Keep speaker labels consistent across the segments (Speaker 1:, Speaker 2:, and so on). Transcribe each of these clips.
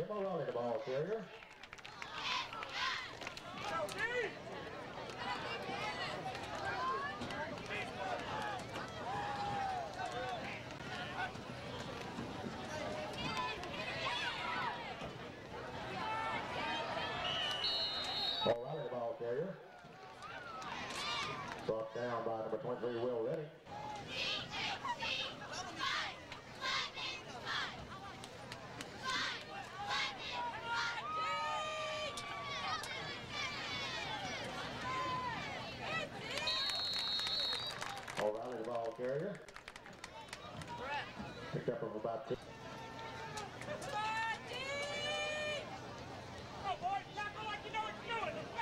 Speaker 1: Tim O'Reilly, the ball carrier. O'Reilly, the ball carrier. Brought down by number 23, Will Reddy. O'Reilly, the ball carrier. Picked up from about two.
Speaker 2: Go, boys. Tackle like you know what you're doing. Let's go.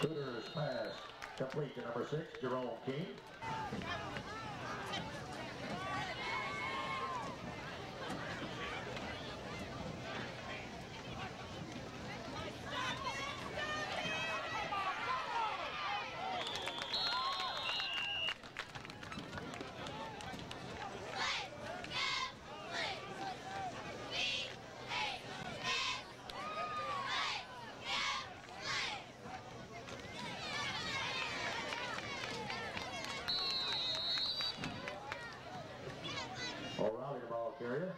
Speaker 1: Cooters pass complete to number six, Jerome King. O'Reilly, the ball carrier.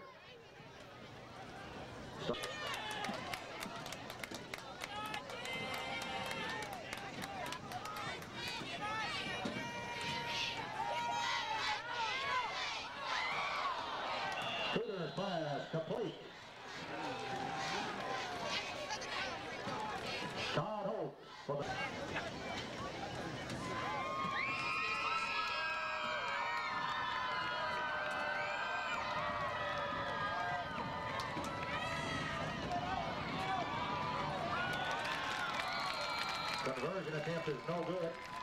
Speaker 1: So- Cooters pass complete. Todd Holt for the conversion attempt is no good.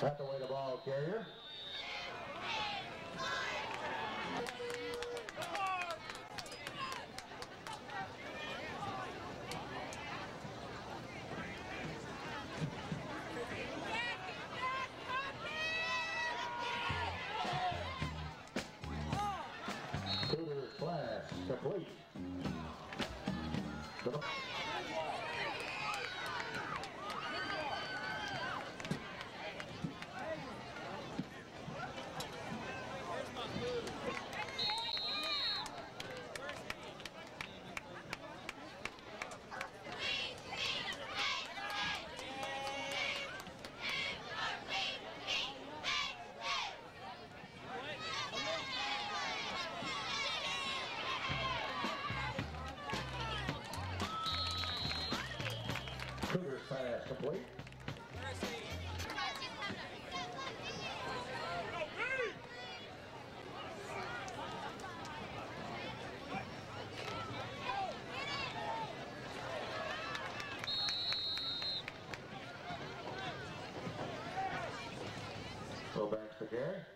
Speaker 1: That's away the ball carrier. Complete. Pass complete. Go back to Gary.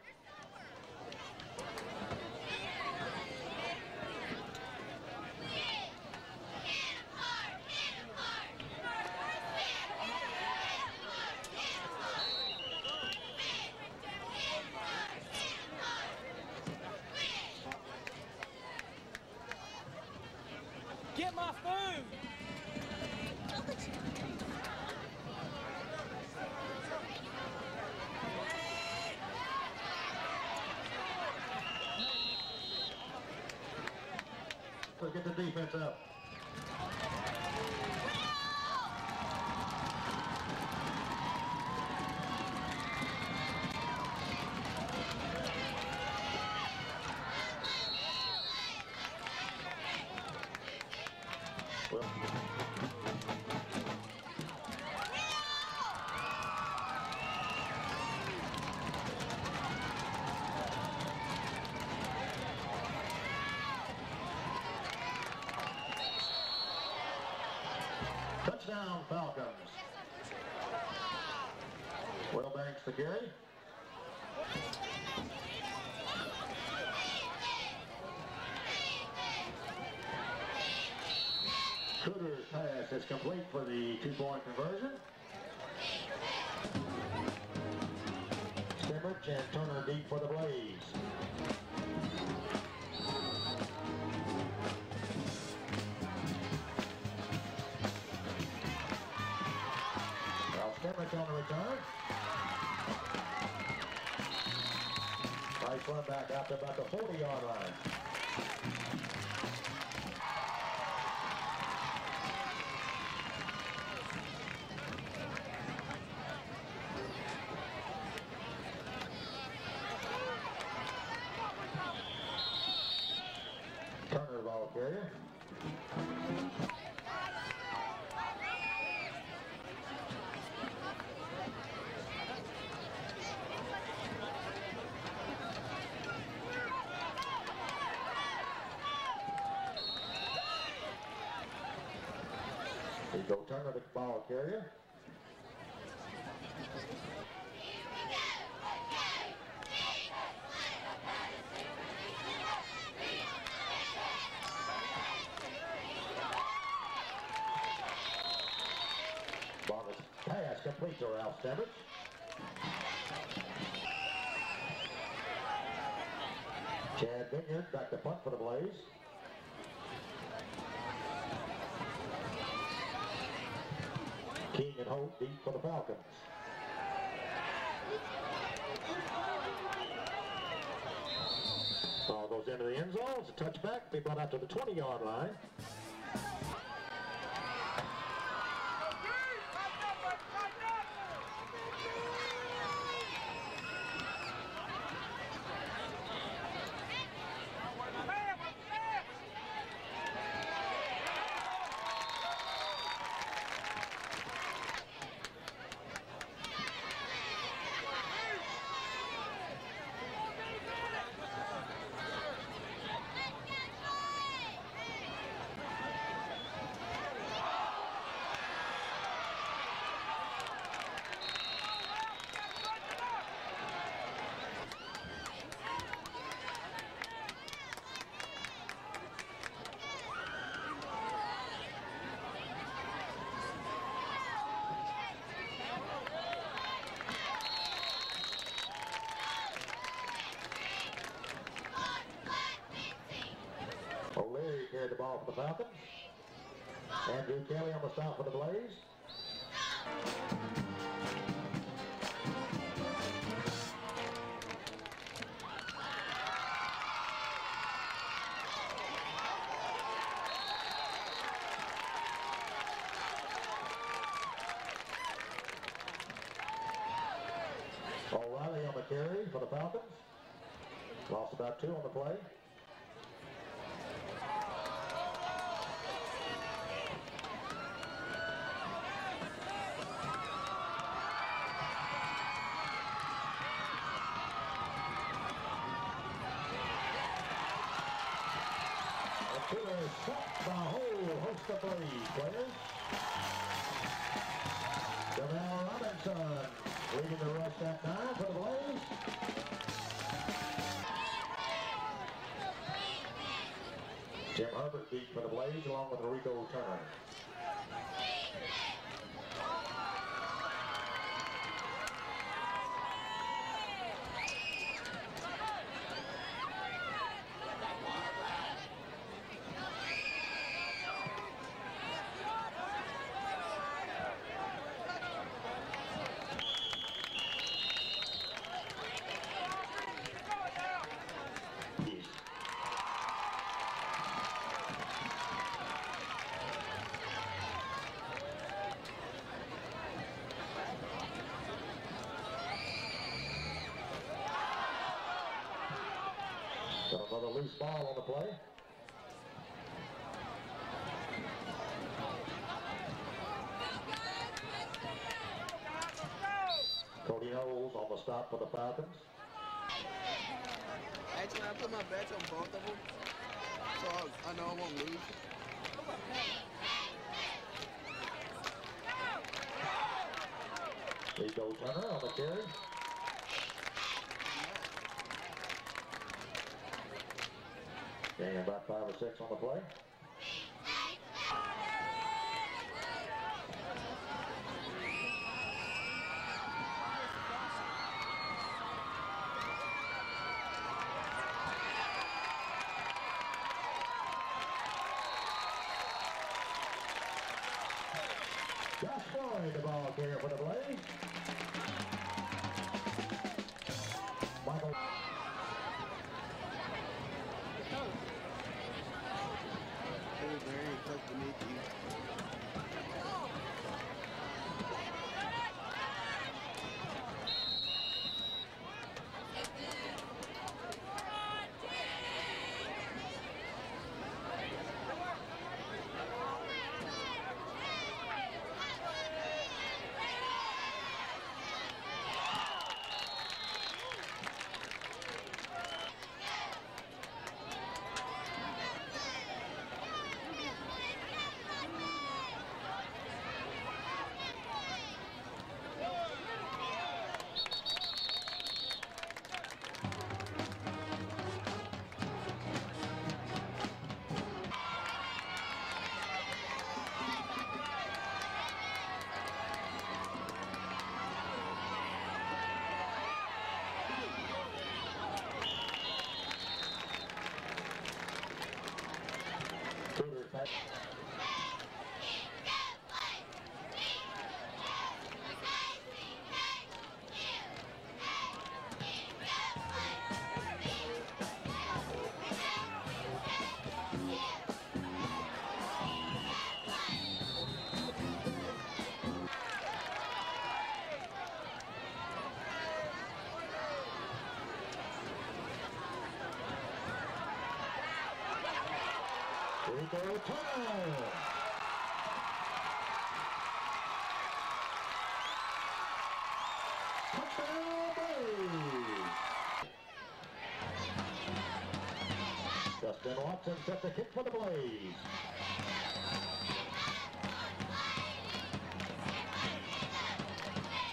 Speaker 1: minutes up. Well. Touchdown Falcons. Will Banks the carry. Cooter's pass is complete for the two-point conversion. Stimrich and Turner deep for the Blaze. Well, on the return. Nice run back to about the 40-yard line. Carrier. Is pass complete to Ralph Stamets. Chad Vineyard back to punt for the Blaze. King and Hope deep for the Falcons. Ball goes into the end zone. It's a touchback. Be brought out to the 20-yard line. Ball for the Falcons. Andrew Kelly on the stop for the Blaze. Robinson leading the rush that time for the Blaze. Tim Herbert beat for the Blaze along with Rico Turner. loose ball on the play. Cody Knowles on the stop for the Falcons.
Speaker 3: Actually, I put my bets on both of them, so I, I know I won't lose.
Speaker 1: There you go, Turner on the carry. Gain about five or six on the play. Josh Floyd, the ball carrier for the Blaze. Rico Blaze. Justin Watson set the kick for the Blaze.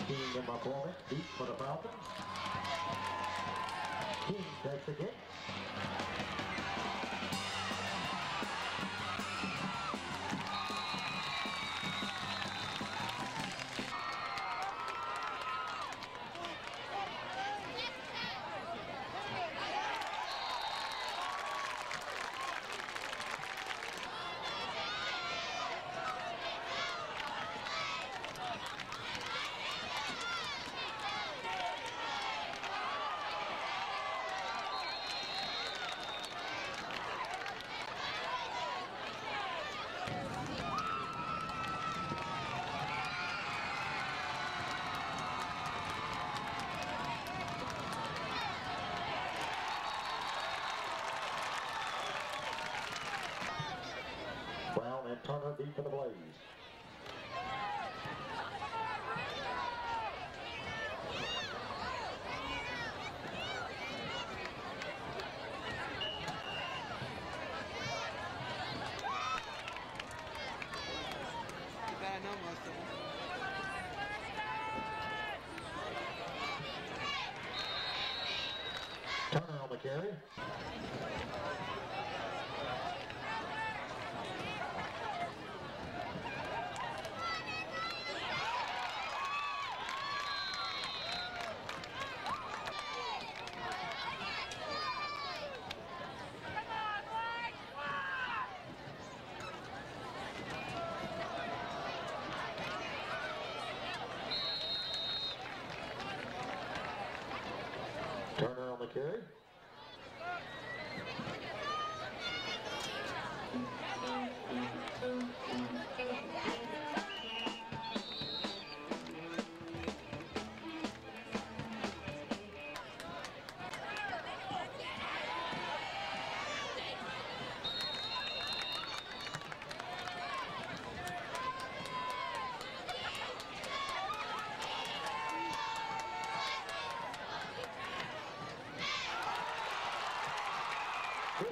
Speaker 1: King and McCormick deep for the Falcons. King takes the kick. Deep for the Blaze. Turner on the carry.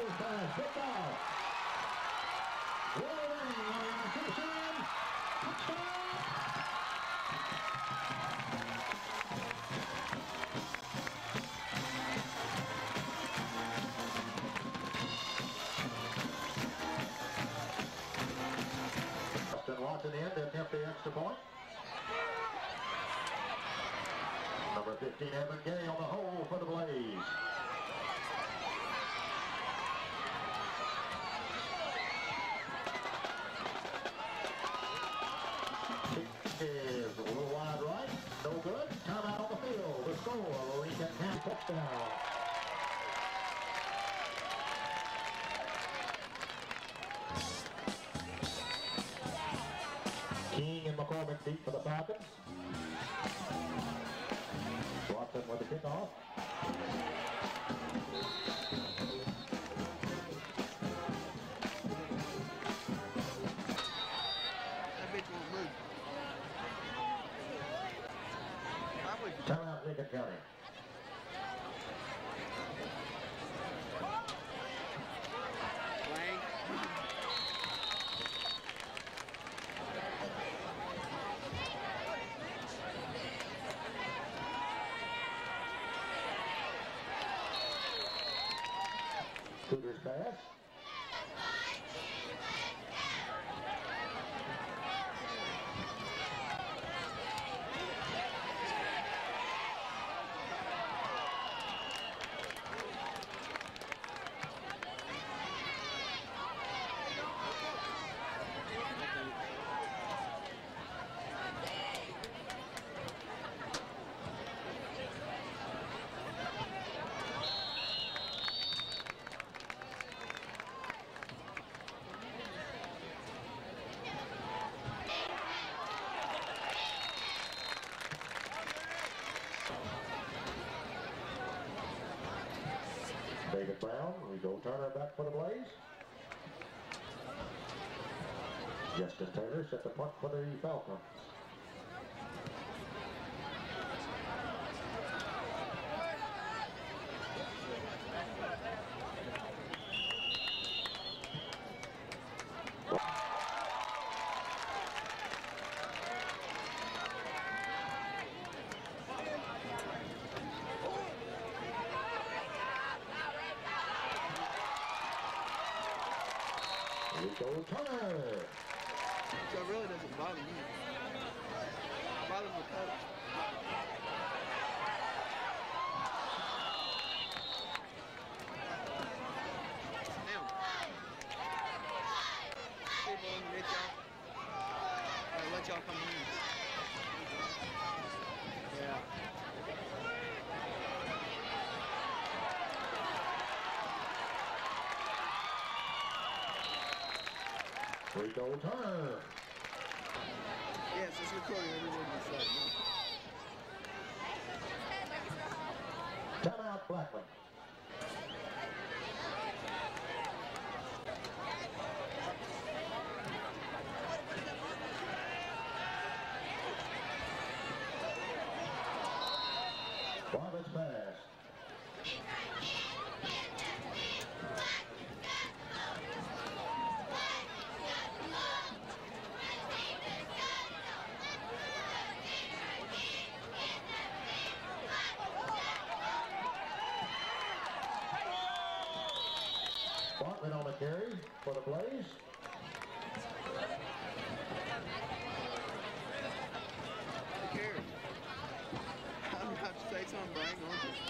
Speaker 1: Pass picked off. Will Ring on the. Justin Watson in to attempt the extra point. Number 15, Evan Gay 10 feet for the Falcons. Watson with the kickoff. Timeout Lincoln County. Cougars pass. David Brown, we go Turner back for the Blaze. Justin Taylor set the punt for the Falcons. Rico Turner.
Speaker 3: So it really doesn't bother you.
Speaker 1: Rico Turner.
Speaker 3: Yes, it's recording every word you say.
Speaker 1: Timeout Blackman. Barbett's pass. Bartlett on the carry
Speaker 3: cares? I'm gonna say something, you?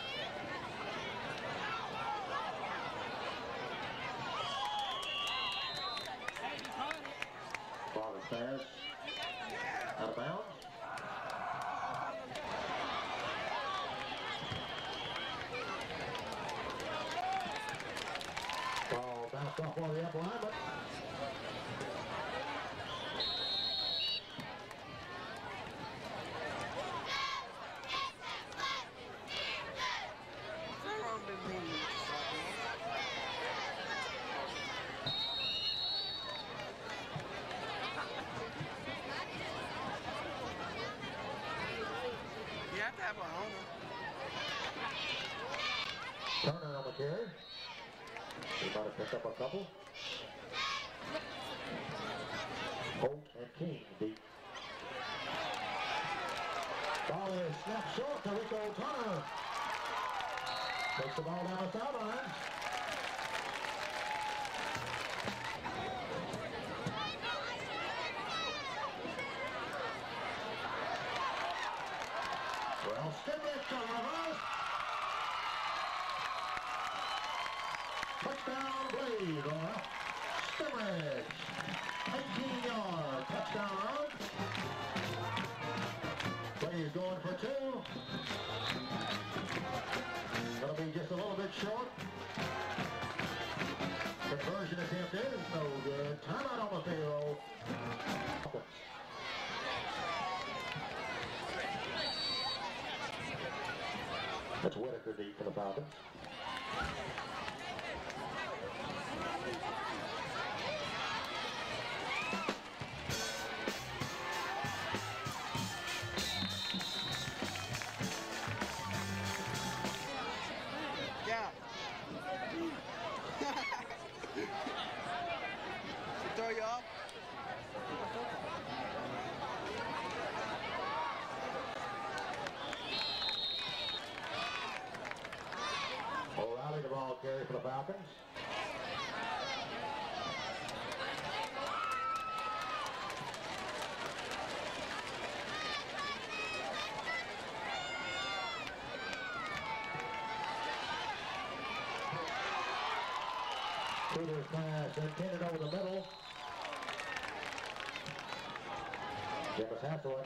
Speaker 1: Barbett's pass. Out of bounds. Ball bounced off one of the upper linemen.
Speaker 3: What's wrong with me? Have a owner.
Speaker 1: Turner on the carry. He might have picked up a couple. Holt and King deep. Ball is snapped short to Rico Turner. Takes the ball down the sideline. Well, Stiglitz delivers. Touchdown Blaze, Laura. Stiglitz. 18 yard touchdown run. Blaze going for two. Gonna be just a little bit short. Conversion attempt is no good. Timeout on the field. That's Whitaker deep for the Falcons. Peters pass intended over the middle. Jefferson Hathaway.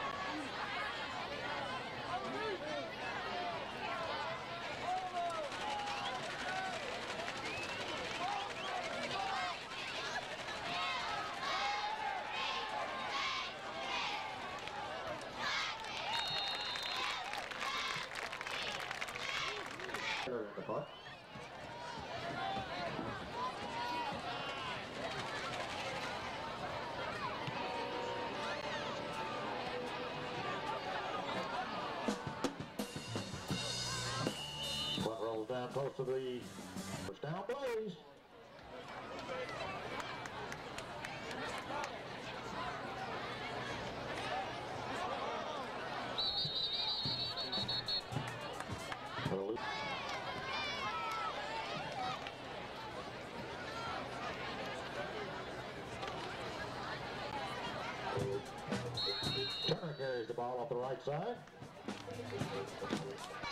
Speaker 1: Ball off the right side.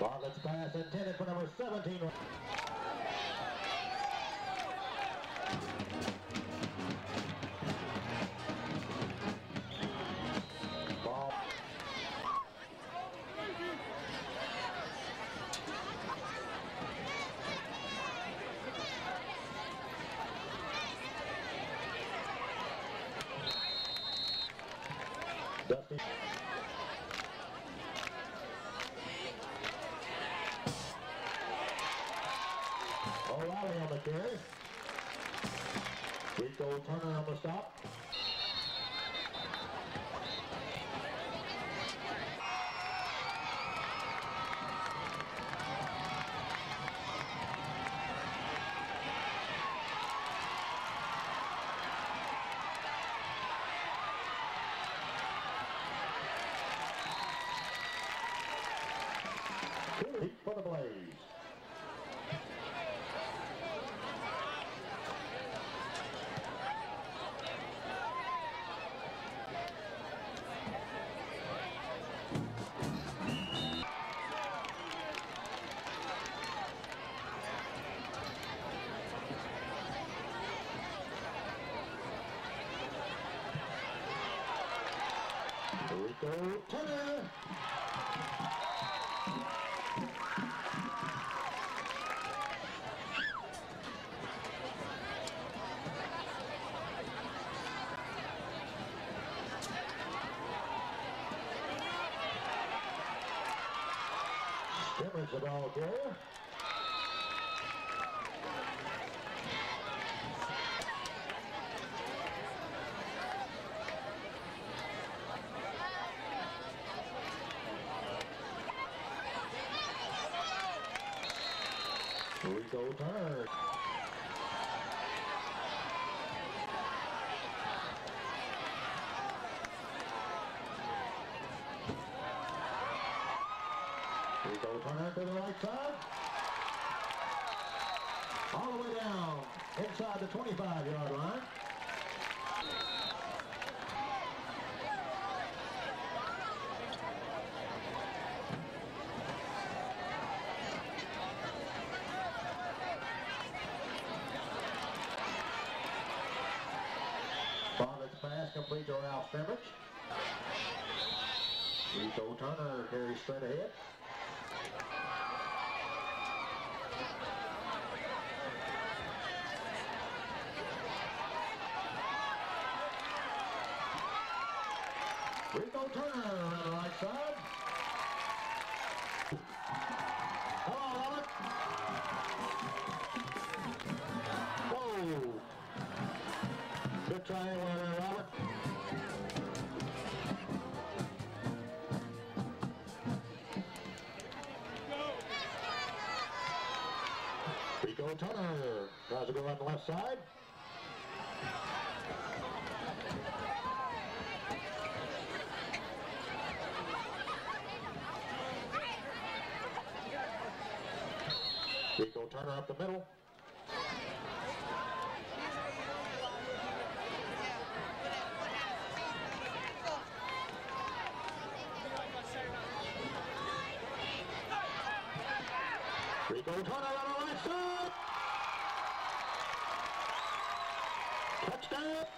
Speaker 1: Bartlett's pass intended for number 17. O'Reilly on the carry. Rico Turner on the stop. Simmons the ball there. Rico Bird. Rico Turner to the right side. All the way down inside the 25-yard line. Rico Turner tries to go on the left side. Rico Turner up the middle. Rico Turner Touchdown.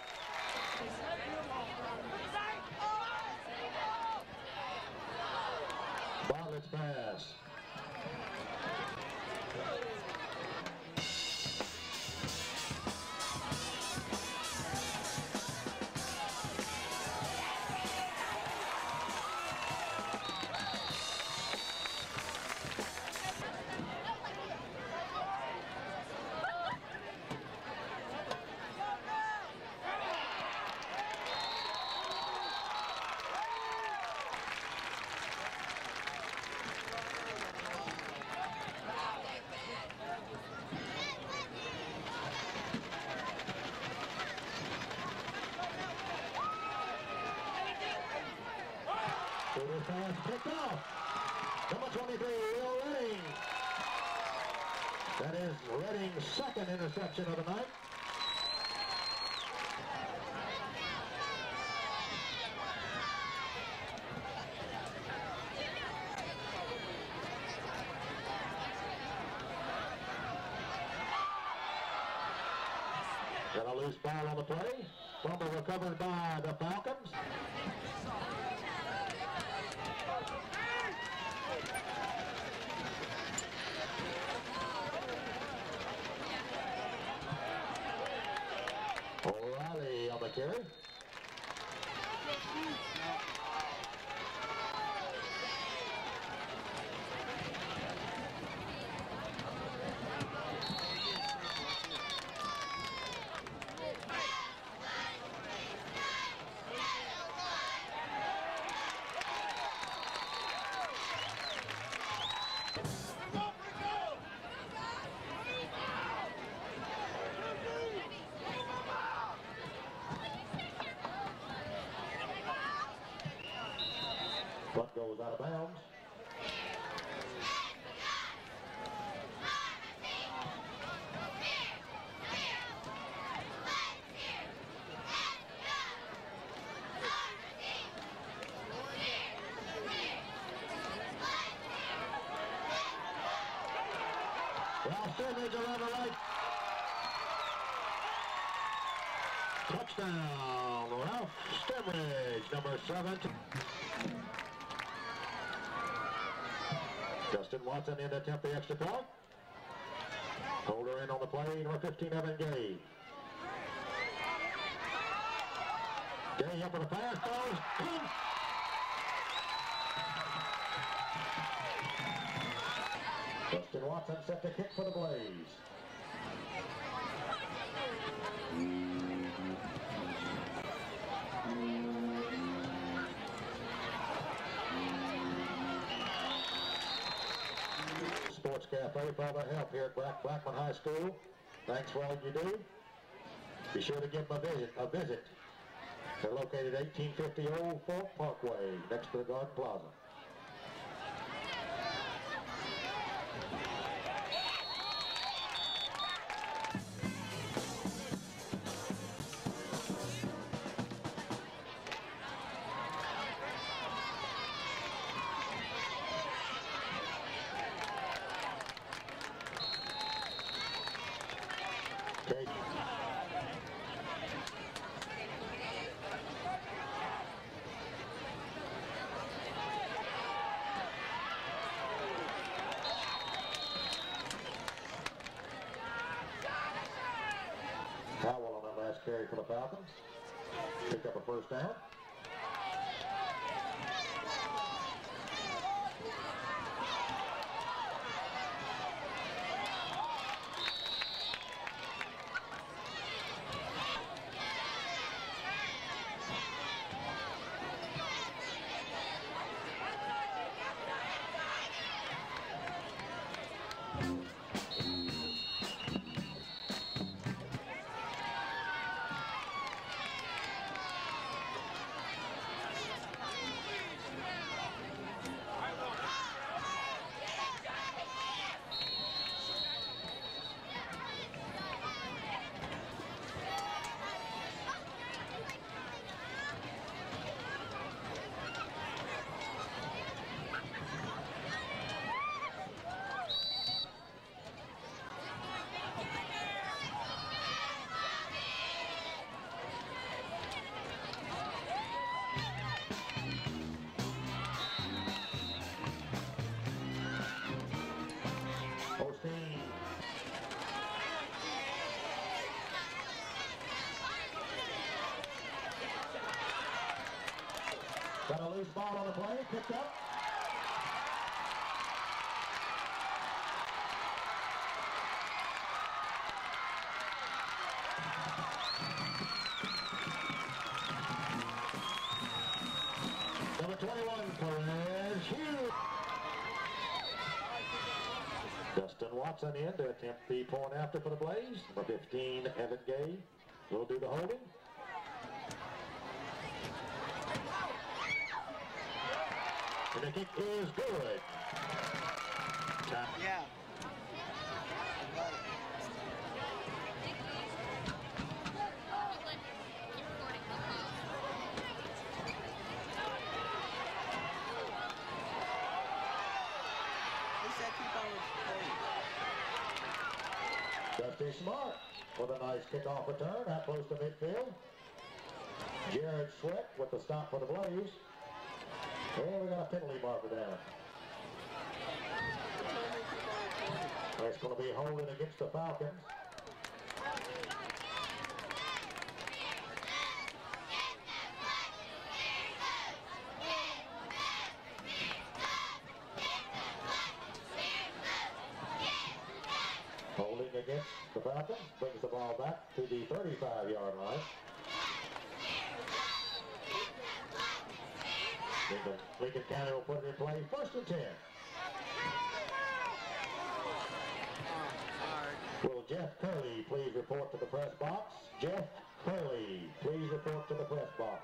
Speaker 1: Second interception of the night. Got a loose ball on the play. Fumble recovered by the Falcons. O'Reilly on the carry. Punt goes out of bounds. Ralph Sandridge around the right. Touchdown, Ralph Stemridge, number seven. Justin Watson in to attempt the extra point. Holder in on the play, number 15, Evan Gay. Gay up for the pass, goes Justin Watson set to kick for the Blaze. Sports Cafe for all their help here at Black Blackman High School. Thanks for all you do. Be sure to give them a visit. A visit. They're located 1850 Old Fort Parkway, next to the Garden Plaza. Got a loose ball on the play, picked up. Number 21, Perez Hughes. Dustin Watson in to attempt the point after for the Blaze. Number 15, Evan Gay will do the holding. And the kick is good. Time.
Speaker 3: Yeah. Got it. He said keep on recording.
Speaker 1: Dusty Smart with a nice kickoff return out close to midfield. Jared Sweat with the stop for the Blaze. And we got a penalty marker down. That's going to be holding against the Falcons. Holding against the Falcons brings the ball back to the 35-yard line. Lincoln, County will put it in play first and 10. Will Jeff Curley please report to the press box? Jeff Curley, please report to the press box.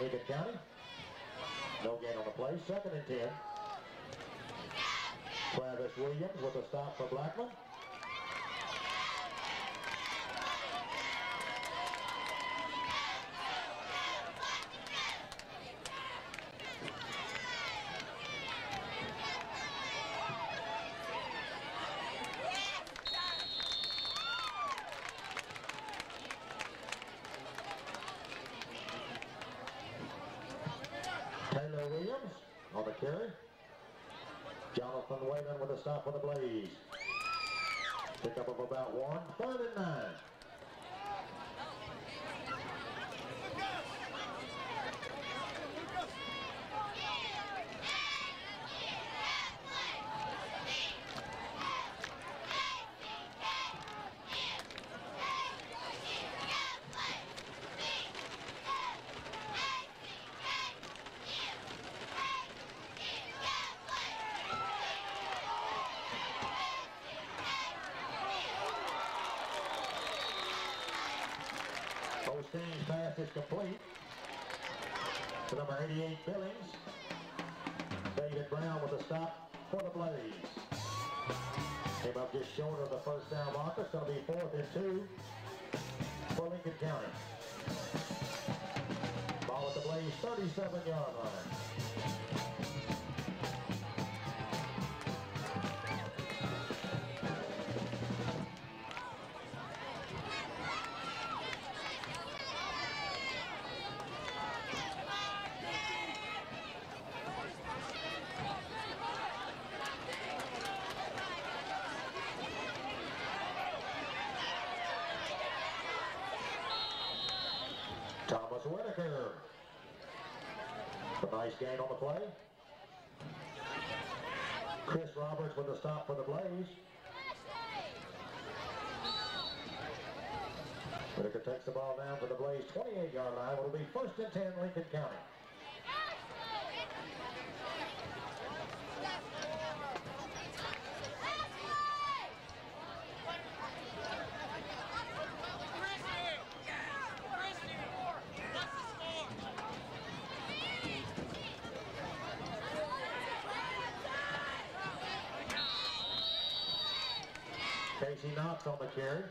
Speaker 1: Lincoln County. No gain on the play. Second and 10. Travis Williams with a stop for Blackman. carry. Jonathan Whalen with a stop for the Blaze. Pickup of about one, third and nine. Osteen's pass is complete to number 88 Billings. David Brown with a stop for the Blaze. Came up just short of the first down marker. It's going to be fourth and two for Lincoln County. Ball at the Blaze 37 yard line. With for the Blaze. Whitaker takes the ball down for the Blaze 28-yard line. It'll be first and 10 Lincoln County. Casey Knox on the carry.